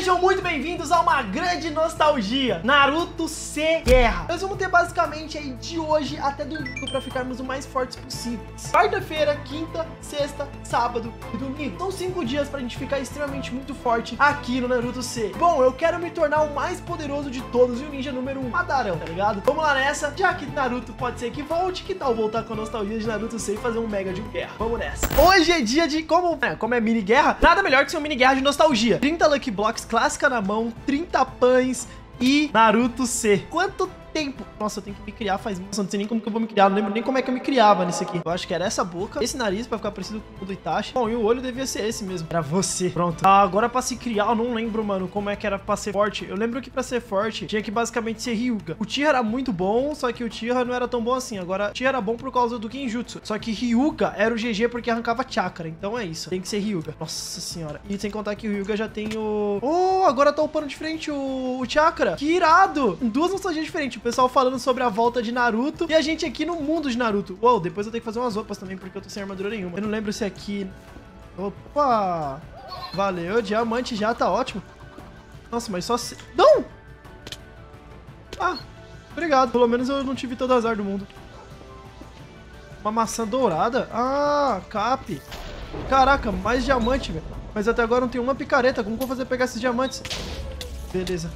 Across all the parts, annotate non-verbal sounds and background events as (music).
Sejam muito bem-vindos a uma grande nostalgia, Naruto C Guerra. Nós vamos ter basicamente aí de hoje até domingo para ficarmos o mais fortes possíveis. Quarta-feira, quinta, sexta, sábado e domingo. São cinco dias pra gente ficar extremamente muito forte aqui no Naruto C. Bom, eu quero me tornar o mais poderoso de todos e o ninja número um, Madarão, tá ligado? Vamos lá nessa, já que Naruto pode ser que volte, que tal voltar com a nostalgia de Naruto C e fazer um mega de guerra? Vamos nessa. Hoje é dia de, como é, como é mini guerra, nada melhor que ser um mini guerra de nostalgia. 30 Lucky Blocks clássica na mão, 30 pães e Naruto C. Quanto tempo. Nossa, eu tenho que me criar faz... Nossa, não sei nem como que eu vou me criar. Não lembro nem como é que eu me criava nisso aqui. Eu acho que era essa boca, esse nariz pra ficar parecido com o do Itachi. Bom, e o olho devia ser esse mesmo. Era você. Pronto. Ah, agora pra se criar, eu não lembro, mano, como é que era pra ser forte. Eu lembro que pra ser forte, tinha que basicamente ser Ryuga. O Tira era muito bom, só que o Tira não era tão bom assim. Agora, o Tira era bom por causa do Genjutsu. Só que Ryuga era o GG porque arrancava chakra. Então é isso. Tem que ser Ryuga. Nossa senhora. E sem contar que o Ryuga já tem o... Oh, agora tá upando de frente o, o chakra. Que irado. Duas nostalgias diferentes. O pessoal falando sobre a volta de Naruto e a gente aqui no mundo de Naruto. Uou, depois eu tenho que fazer umas roupas também porque eu tô sem armadura nenhuma. Eu não lembro se aqui... Opa! Valeu, diamante já tá ótimo. Nossa, mas só se... Não! Ah, obrigado. Pelo menos eu não tive todo azar do mundo. Uma maçã dourada? Ah, cap. Caraca, mais diamante, velho. Mas até agora não tem uma picareta. Como que eu vou fazer pegar esses diamantes? Beleza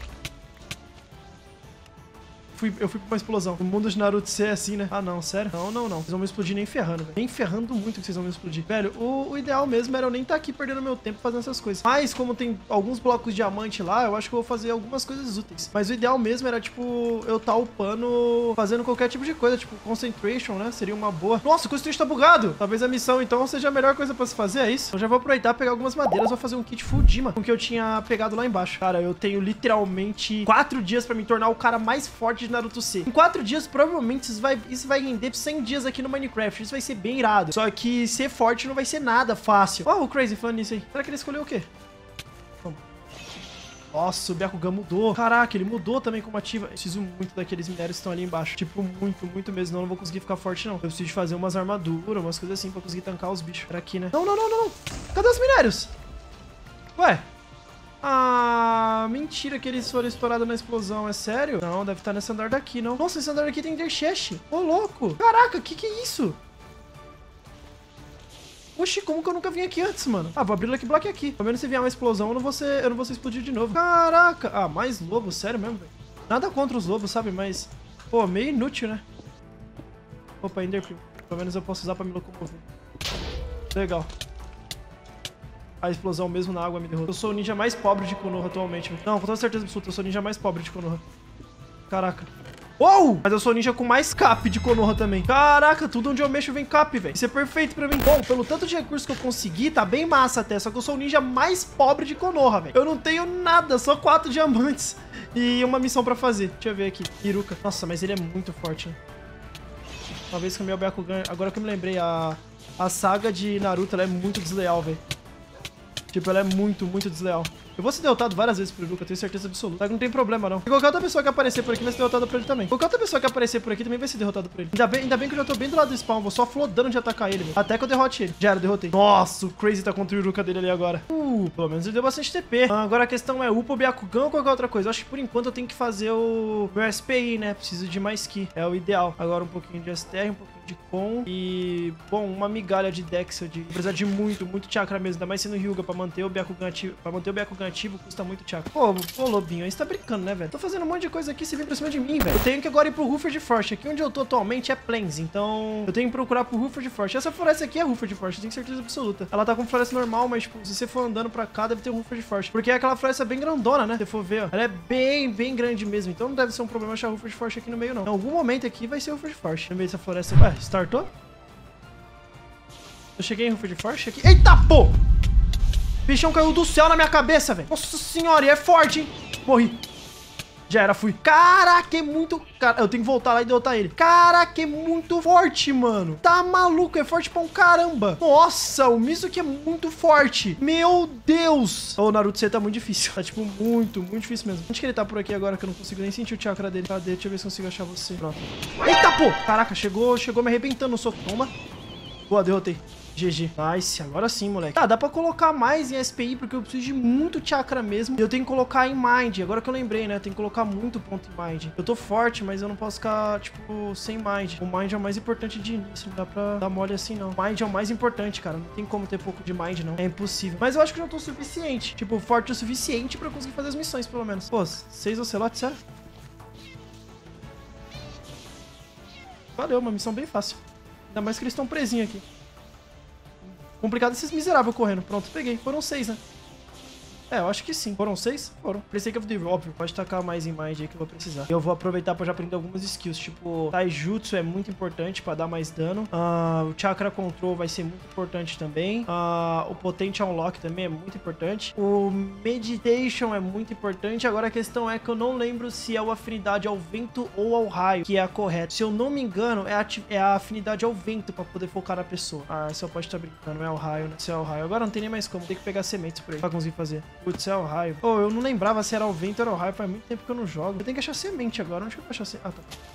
fui, eu fui pra uma explosão. O mundo de Naruto C é assim, né? Ah, não, sério? Não, não, não. Vocês vão me explodir nem ferrando, velho. Nem ferrando muito que vocês vão me explodir. Velho, o, o ideal mesmo era eu nem estar tá aqui perdendo meu tempo fazendo essas coisas. Mas, como tem alguns blocos de diamante lá, eu acho que eu vou fazer algumas coisas úteis. Mas o ideal mesmo era, tipo, eu tá upando, fazendo qualquer tipo de coisa, tipo, concentration, né? Seria uma boa. Nossa, o concentration tá bugado. Talvez a missão, então, seja a melhor coisa pra se fazer, é isso? Eu já vou aproveitar, pegar algumas madeiras, vou fazer um kit Fudima, com o que eu tinha pegado lá embaixo. Cara, eu tenho literalmente quatro dias pra me tornar o cara mais forte de Naruto C. Em quatro dias, provavelmente isso vai, isso vai render 100 dias aqui no Minecraft. Isso vai ser bem irado. Só que ser forte não vai ser nada fácil. Ó, o Crazy falando nisso aí. Será que ele escolheu o quê? Nossa, o Byakugan mudou. Caraca, ele mudou também como ativa. Eu preciso muito daqueles minérios que estão ali embaixo. Tipo, muito, muito mesmo. Eu não vou conseguir ficar forte, não. Eu preciso fazer umas armaduras, umas coisas assim pra conseguir tancar os bichos. Era aqui, né? Não, não, não, não, não. Cadê os minérios? Ué? Ah, mentira que eles foram estourados na explosão, é sério? Não, deve estar nesse andar daqui, não. Nossa, esse andar aqui tem Interchest. Ô, louco. Caraca, que que é isso? Oxi, como que eu nunca vim aqui antes, mano? Ah, vou abrir o Lucky Block aqui. Pelo menos se vier uma explosão, eu não vou ser, eu não vou ser explodido de novo. Caraca. Ah, mais lobo, sério mesmo, velho? Nada contra os lobos, sabe? Mas, pô, meio inútil, né? Opa, Enderpeel. Pelo menos eu posso usar pra me locomover. Legal a explosão mesmo na água me derrotou. Eu sou o ninja mais pobre de Konoha atualmente. Não, com toda certeza absoluta, eu sou o ninja mais pobre de Konoha. Caraca. Uou! Mas eu sou ninja com mais cap de Konoha também. Caraca, tudo onde eu mexo vem cap, velho. Isso é perfeito pra mim. Bom, pelo tanto de recursos que eu consegui, tá bem massa até. Só que eu sou o ninja mais pobre de Konoha, velho. Eu não tenho nada, só quatro diamantes. E uma missão pra fazer. Deixa eu ver aqui. Iruka. Nossa, mas ele é muito forte, né? Uma vez que o meu Byakugan... Agora que eu me lembrei, a, a saga de Naruto, é muito desleal, velho. Tipo, ela é muito, muito desleal. Eu vou ser derrotado várias vezes por Iruka, tenho certeza absoluta. Não tem problema, não. E qualquer outra pessoa que aparecer por aqui vai ser derrotada por ele também. Qualquer outra pessoa que aparecer por aqui também vai ser derrotada por ele. Ainda bem, ainda bem que eu já tô bem do lado do spawn. Vou só flodando de atacar ele. Até que eu derrote ele. Já era, derrotei. Nossa, o Crazy tá contra o Iruka dele ali agora. Uh, pelo menos ele deu bastante TP. Ah, agora a questão é upa o Byakugan ou qualquer outra coisa. Eu acho que por enquanto eu tenho que fazer o meu SPI, né? Preciso de mais ki. É o ideal. Agora um pouquinho de STR, um pouquinho de com e, bom, uma migalha de Dex. Eu Precisa de muito, muito chakra mesmo. Ainda mais sendo Hyuga pra manter o Byakugan ativo. Pra manter o Byakugan ativo custa muito chakra. Pô, pô, Lobinho, aí você tá brincando, né, velho? Tô fazendo um monte de coisa aqui, você vem pra cima de mim, velho. Eu tenho que agora ir pro Ruford Forest. Aqui onde eu tô atualmente é Plains, então eu tenho que procurar pro Ruford Forest. Essa floresta aqui é Ruford Forest, eu tenho certeza absoluta. Ela tá com floresta normal, mas, tipo, se você for andando pra cá, deve ter um Ruford Forest. Porque é aquela floresta bem grandona, né? Se for ver, ó. Ela é bem, bem grande mesmo. Então não deve ser um problema achar Ruford Forest aqui no meio, não. Em algum momento aqui vai ser Ruford Forest. No meio dessa floresta. Ué, startou? Eu cheguei em Ruford Forest aqui. Eita, pô! Bichão caiu do céu na minha cabeça, velho. Nossa senhora, e é forte, hein? Morri. Já era, fui. Caraca, é muito... Cara, eu tenho que voltar lá e derrotar ele. Caraca, é muito forte, mano. Tá maluco, é forte pra um caramba. Nossa, o Mizuki é muito forte. Meu Deus. O Naruto C tá muito difícil. (laughs) Tá, tipo, muito, muito difícil mesmo. Onde que ele tá por aqui agora que eu não consigo nem sentir o chakra dele? Cadê? Deixa eu ver se eu consigo achar você. Pronto. Eita, pô. Caraca, chegou, chegou me arrebentando soco. Toma. Boa, derrotei. GG. Nice, agora sim, moleque. Ah, dá pra colocar mais em SPI, porque eu preciso de muito chakra mesmo. E eu tenho que colocar em Mind. Agora que eu lembrei, né? Eu tenho que colocar muito ponto em Mind. Eu tô forte, mas eu não posso ficar, tipo, sem Mind. O Mind é o mais importante de início. Não dá pra dar mole assim, não. Mind é o mais importante, cara. Não tem como ter pouco de Mind, não. É impossível. Mas eu acho que já tô suficiente. Tipo, forte o suficiente pra conseguir fazer as missões, pelo menos. Pô, seis ocelotes, sério? Valeu, uma missão bem fácil. Ainda mais que eles estão presinhos aqui. Complicado esses miseráveis correndo. Pronto, peguei. Foram seis, né? É, eu acho que sim. Foram seis? Foram. Pensei que eu devia, óbvio. Pode tacar mais em mind aí que eu vou precisar. Eu vou aproveitar pra já aprender algumas skills. Tipo, Taijutsu é muito importante pra dar mais dano. Uh, o Chakra Control vai ser muito importante também. Uh, o Potential Unlock também é muito importante. O Meditation é muito importante. Agora a questão é que eu não lembro se é a afinidade ao vento ou ao raio que é a correta. Se eu não me engano, é a, é a afinidade ao vento pra poder focar na pessoa. Ah, só pode estar brincando. Não é o raio, né? Se é o raio. Agora não tem nem mais como. Tem que pegar sementes por aí pra conseguir fazer. Putz, é o raio. Oh, eu não lembrava se era o vento ou era o raio. Faz muito tempo que eu não jogo. Eu tenho que achar semente agora. Onde que eu vou achar semente? Ah, tá.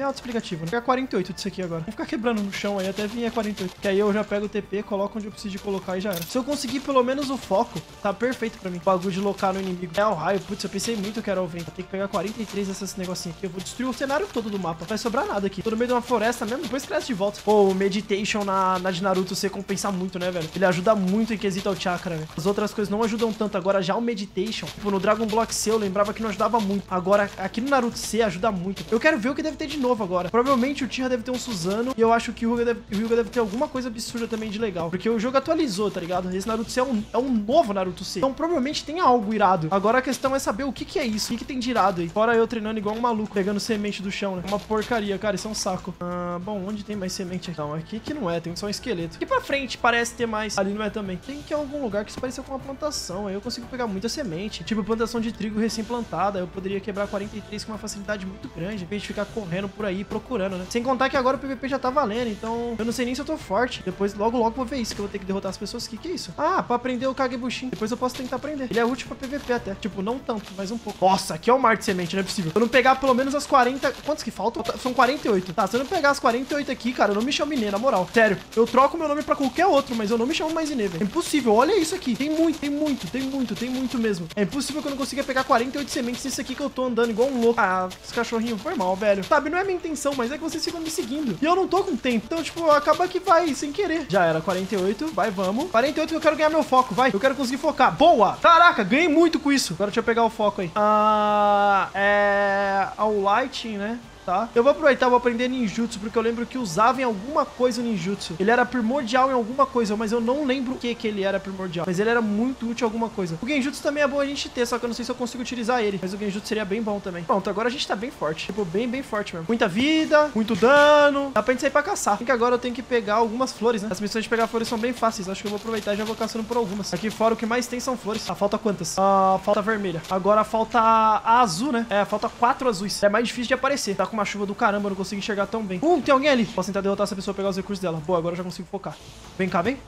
É auto-explicativo, né? Vou pegar 48 disso aqui agora. Vou ficar quebrando no chão aí até vir a 48. Que aí eu já pego o TP, coloco onde eu preciso de colocar e já era. Se eu conseguir pelo menos o foco, tá perfeito pra mim. O bagulho de locar no inimigo. É o raio. Putz, eu pensei muito que era o vento. Ter que pegar 43 dessas negocinhos aqui. Eu vou destruir o cenário todo do mapa. Não vai sobrar nada aqui. Tô no meio de uma floresta mesmo, depois cresce de volta. Pô, o Meditation na, na de Naruto você compensa muito, né, velho? Ele ajuda muito em quesito ao chakra, velho. As outras coisas não ajudam tanto. Agora já o Meditation, tipo, no Dragon Block C eu lembrava que não ajudava muito. Agora, aqui no Naruto C ajuda muito. Eu quero ver o que deve ter de novo agora. Provavelmente o Tira deve ter um Suzano. E eu acho que o Hyuga deve, o Hyuga deve ter alguma coisa absurda também de legal. Porque o jogo atualizou, tá ligado? Esse Naruto C é um, é um novo Naruto C. Então provavelmente tem algo irado. Agora a questão é saber o que, que é isso. O que, que tem de irado aí. Fora eu treinando igual um maluco, pegando semente do chão, né? Uma porcaria, cara. Isso é um saco. Ah, bom, onde tem mais semente aqui? Não, aqui que não é. Tem só um esqueleto. Aqui pra frente parece ter mais. Ali não é também. Tem que ir algum lugar que se pareça com uma plantação. Aí eu consigo pegar muita semente. Tipo, plantação de trigo recém-plantada. Eu poderia quebrar 43 com uma facilidade muito grande. Em vez de ficar correndo por aí procurando, né? Sem contar que agora PVP já tá valendo, então eu não sei nem se eu tô forte. Depois, logo, logo vou ver isso, que eu vou ter que derrotar as pessoas. O que é isso? Ah, pra aprender o Kagebushin. Depois eu posso tentar aprender. Ele é útil pra PVP até. Tipo, não tanto, mas um pouco. Nossa, aqui é o mar de semente, não é possível. Eu não pegar pelo menos as 40... Quantos que faltam? São 48. Tá, se eu não pegar as 48 aqui, cara, eu não me chamo Inê, na moral. Sério, eu troco meu nome pra qualquer outro, mas eu não me chamo mais Inê, velho. É impossível. Olha isso aqui. Tem muito, tem muito, tem muito, tem muito mesmo. É impossível que eu não consiga pegar 48 sementes nisso aqui que eu tô andando igual um louco. Ah, esse cachorrinho foi mal, velho. Sabe, não é minha intenção, mas é que vocês ficam me seguindo. E eu não tô com tempo. Então, tipo, acaba que vai sem querer. Já era, 48. Vai, vamos. 48 que eu quero ganhar meu foco, vai. Eu quero conseguir focar. Boa! Caraca, ganhei muito com isso. Agora deixa eu pegar o foco aí. Ah, é... Ao lighting, né? Tá? Eu vou aproveitar, vou aprender ninjutsu, porque eu lembro que usava em alguma coisa o ninjutsu. Ele era primordial em alguma coisa, mas eu não lembro o que que ele era primordial. Mas ele era muito útil em alguma coisa. O genjutsu também é bom a gente ter, só que eu não sei se eu consigo utilizar ele. Mas o genjutsu seria bem bom também. Pronto, agora a gente tá bem forte. Tipo, bem, bem forte mesmo. Muita vida, muito dano. Dá pra gente sair pra caçar. Tem que agora eu tenho que pegar algumas flores, né? As missões de pegar flores são bem fáceis. Acho que eu vou aproveitar e já vou caçando por algumas. Aqui fora o que mais tem são flores. Ah, falta quantas? Ah, falta vermelha. Agora falta a azul, né? É, falta quatro azuis. É mais difícil de aparecer. Tá com uma chuva do caramba, eu não consigo enxergar tão bem. Uh, tem alguém ali. Posso tentar derrotar essa pessoa e pegar os recursos dela. Boa, agora eu já consigo focar. Vem cá, vem.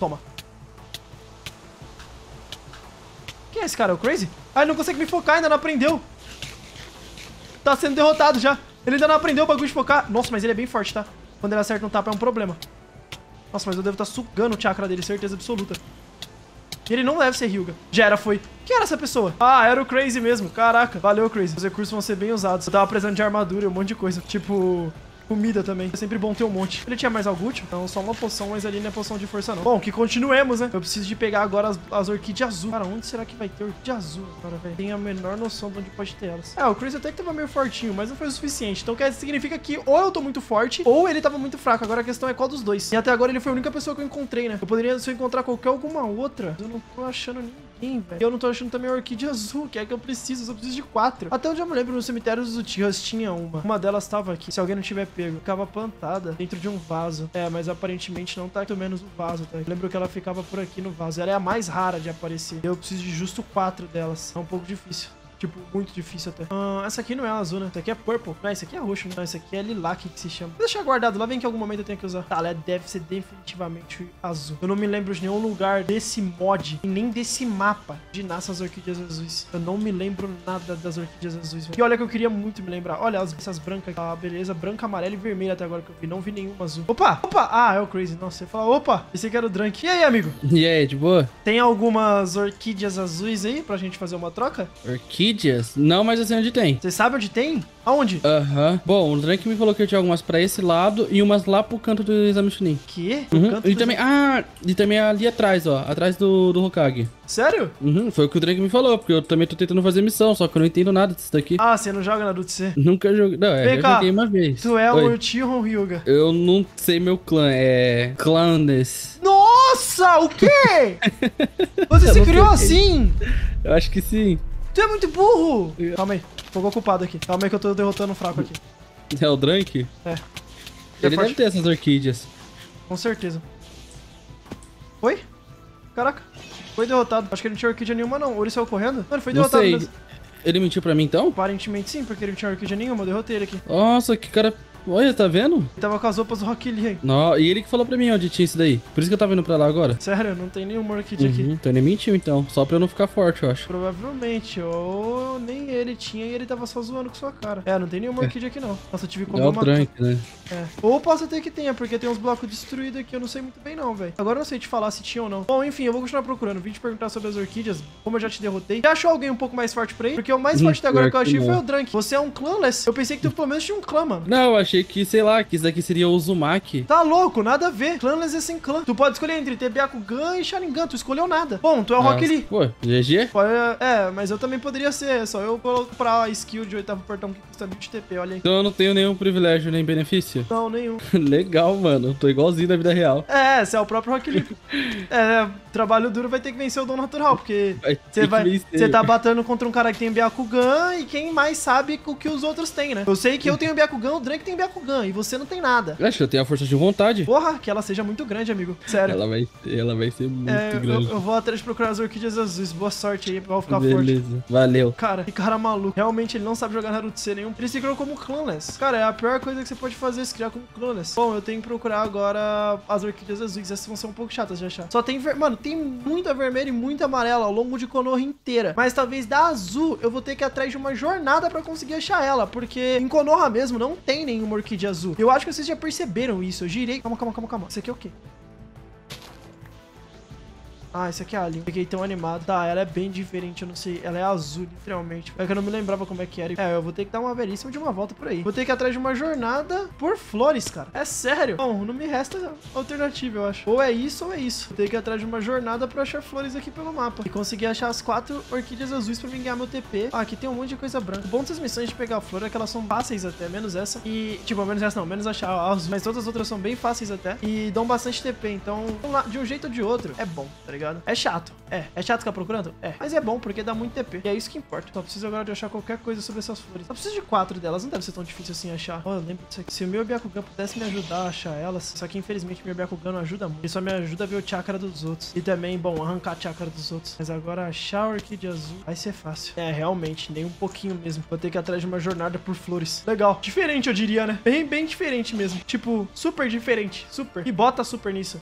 Toma. Quem é esse cara? É o Crazy? Ah, ele não consegue me focar, ainda não aprendeu. Tá sendo derrotado já. Ele ainda não aprendeu o bagulho de focar. Nossa, mas ele é bem forte, tá? Quando ele acerta um tapa é um problema. Nossa, mas eu devo estar tá sugando o chakra dele, certeza absoluta. Ele não deve ser Hyuga. Já era, foi. Quem era essa pessoa? Ah, era o Crazy mesmo. Caraca. Valeu, Crazy. Os recursos vão ser bem usados. Eu tava precisando de armadura e um monte de coisa. Tipo, comida também. É sempre bom ter um monte. Ele tinha mais algo útil? Então, só uma poção, mas ali não é poção de força, não. Bom, que continuemos, né? Eu preciso de pegar agora as, as orquídeas azul. Cara, onde será que vai ter orquídea azul agora, velho? Tenho a menor noção de onde pode ter elas. É, o Chris até que tava meio fortinho, mas não foi o suficiente. Então, quer significa que ou eu tô muito forte, ou ele tava muito fraco. Agora a questão é qual dos dois. E até agora ele foi a única pessoa que eu encontrei, né? Eu poderia, se eu encontrar qualquer alguma outra, eu não tô achando ninguém, velho. E eu não tô achando também a orquídea azul, que é que eu preciso. Eu só preciso de quatro. Até onde eu me lembro, no cemitério dos Utihas tinha uma. Uma delas tava aqui. Se alguém não tiver pego, ficava plantada dentro de um vaso. É, mas aparentemente não tá muito menos o vaso, tá? Eu lembro que ela ficava por aqui no vaso. Ela é a mais rara de aparecer. Eu preciso de justo quatro delas. É um pouco difícil. Tipo, muito difícil até. Ah, essa aqui não é azul, né? Essa aqui é purple. Não, essa aqui é roxo, né? Não, essa aqui é lilac que se chama. Vou deixar guardado lá, vem que em algum momento eu tenho que usar. Tá, ela deve ser definitivamente azul. Eu não me lembro de nenhum lugar desse mod, e nem desse mapa de nascer as orquídeas azuis. Eu não me lembro nada das orquídeas azuis, velho. E olha que eu queria muito me lembrar. Olha as, essas brancas. Ah, beleza. Branca, amarela e vermelha até agora que eu vi. Não vi nenhuma azul. Opa! Opa! Ah, é o Crazy. Nossa, você fala, opa! Esse aqui era o Drunk. E aí, amigo? E aí, de boa? Tem algumas orquídeas azuis aí pra gente fazer uma troca? Orquídeas? Não, mas eu sei onde tem. Você sabe onde tem? Aonde? Aham. Bom, o Drake me falou que eu tinha algumas pra esse lado e umas lá pro canto do exame Chunin. Que? Uhum. Canto E do- também, ah, e também ali atrás, ó, atrás do, do Hokage. Sério? Uhum, foi o que o Drake me falou, porque eu também tô tentando fazer missão, só que eu não entendo nada disso daqui. Ah, você não joga Naruto C. Nunca joguei. Não, é, Vem joguei uma vez. Tu é Oi. o Tihon Hyuga. Eu não sei meu clã, é. Clandes. Nossa, o quê? (laughs) Você se criou assim? Eu acho que sim. Tu é muito burro. Calma aí, tô ocupado aqui. Calma aí que eu tô derrotando um fraco aqui. É o Drake? É. Ele forte. deve ter essas orquídeas. Com certeza. Oi? Caraca. Foi derrotado. Acho que ele não tinha orquídea nenhuma, não. Ou ele saiu correndo? Não, ele foi Não derrotado sei. mesmo. Ele mentiu pra mim então? Aparentemente sim, porque ele não tinha orquídea nenhuma. Eu derrotei ele aqui. Nossa, que cara. Olha, tá vendo? Ele tava com as roupas do Rock Lee. aí. Não, e ele que falou pra mim onde tinha isso daí. Por isso que eu tava indo pra lá agora. Sério, não tem nenhuma orquídea aqui. Uhum, então ele mentiu então. Só pra eu não ficar forte, eu acho. Provavelmente, ou nem ele tinha e ele tava só zoando com sua cara. É, não tem nenhuma É. orquídea aqui não. Nossa, eu tive É como o uma... Drake, né? É. Ou posso até que tenha, porque tem uns blocos destruídos aqui, eu não sei muito bem não, velho. Agora eu não sei te falar se tinha ou não. Bom, enfim, eu vou continuar procurando. Vim te perguntar sobre as orquídeas, como eu já te derrotei. Já achou alguém um pouco mais forte pra ir? Porque o mais Hum, forte até agora que eu achei foi o Drunk. Você é um clanless. Eu pensei que tu pelo menos tinha um clã, mano. Não, eu achei que, sei lá, que isso daqui seria o Uzumaki. Tá louco, nada a ver. Clanless é sem clã. Tu pode escolher entre Tebiakugan e Sharingan, tu escolheu nada. Bom, tu é o Rock Lee. Pô, GG? É, mas eu também poderia ser, só eu coloco pra skill de oitavo portão que custa 20 TP, olha aí. Então eu não tenho nenhum privilégio nem benefício. Não, nenhum. (laughs) Legal, mano. Tô igualzinho na vida real. É, você é o próprio Rock Lee. (laughs) É, trabalho duro vai ter que vencer o dom natural, porque você vai, você tá batendo contra um cara que tem Byakugan e quem mais sabe o que os outros têm, né? Eu sei que eu tenho Byakugan, o Drake tem Byakugan e você não tem nada. Acho que eu tenho a força de vontade. Porra, que ela seja muito grande, amigo. Sério. Ela vai, ela vai ser muito É, eu, grande. eu vou atrás de procurar as orquídeas azuis. Boa sorte aí, pra ficar forte. Beleza, valeu. Cara, que cara maluco. Realmente ele não sabe jogar Naruto C nenhum. Ele se criou como clanless. Cara, é a pior coisa que você pode fazer se criar como clanless. Bom, eu tenho que procurar agora as orquídeas azuis. Essas vão ser um pouco chatas de achar. Só tem, ver... mano, tem muita vermelha e muita amarela ao longo de Konoha inteira. Mas talvez da azul eu vou ter que ir atrás de uma jornada pra conseguir achar ela. Porque em Konoha mesmo não tem nenhuma orquídea azul. Eu acho que vocês já perceberam isso. Eu girei. Calma, calma, calma, calma. Isso aqui é o quê? Ah, esse aqui é Alien. Peguei tão animado. Tá, ela é bem diferente, eu não sei. Ela é azul, literalmente. É que eu não me lembrava como é que era. É, eu vou ter que dar uma veríssima de uma volta por aí. Vou ter que ir atrás de uma jornada por flores, cara. É sério. Bom, não me resta alternativa, eu acho. Ou é isso ou é isso. Vou ter que ir atrás de uma jornada pra achar flores aqui pelo mapa. E conseguir achar as quatro orquídeas azuis pra vingar meu TP. Ah, aqui tem um monte de coisa branca. O bom dessas missões de pegar flor é que elas são fáceis até, menos essa. E, tipo, menos essa não, menos achar a azul. Mas todas as outras são bem fáceis até. E dão bastante TP. Então, de um jeito ou de outro, é bom, tá ligado? É chato. É. É chato ficar procurando? É. Mas é bom porque dá muito TP. E é isso que importa. Só preciso agora de achar qualquer coisa sobre essas flores. Só preciso de quatro delas. Não deve ser tão difícil assim achar. Oh, eu lembro disso aqui. Se o meu Byakugan pudesse me ajudar a achar elas. Só que infelizmente meu Byakugan não ajuda muito. Ele só me ajuda a ver o chakra dos outros. E também, bom, arrancar a chakra dos outros. Mas agora achar a orquídea azul vai ser fácil. É, realmente. Nem um pouquinho mesmo. Vou ter que ir atrás de uma jornada por flores. Legal. Diferente, eu diria, né? Bem, bem diferente mesmo. Tipo, super diferente. Super. E bota super nisso.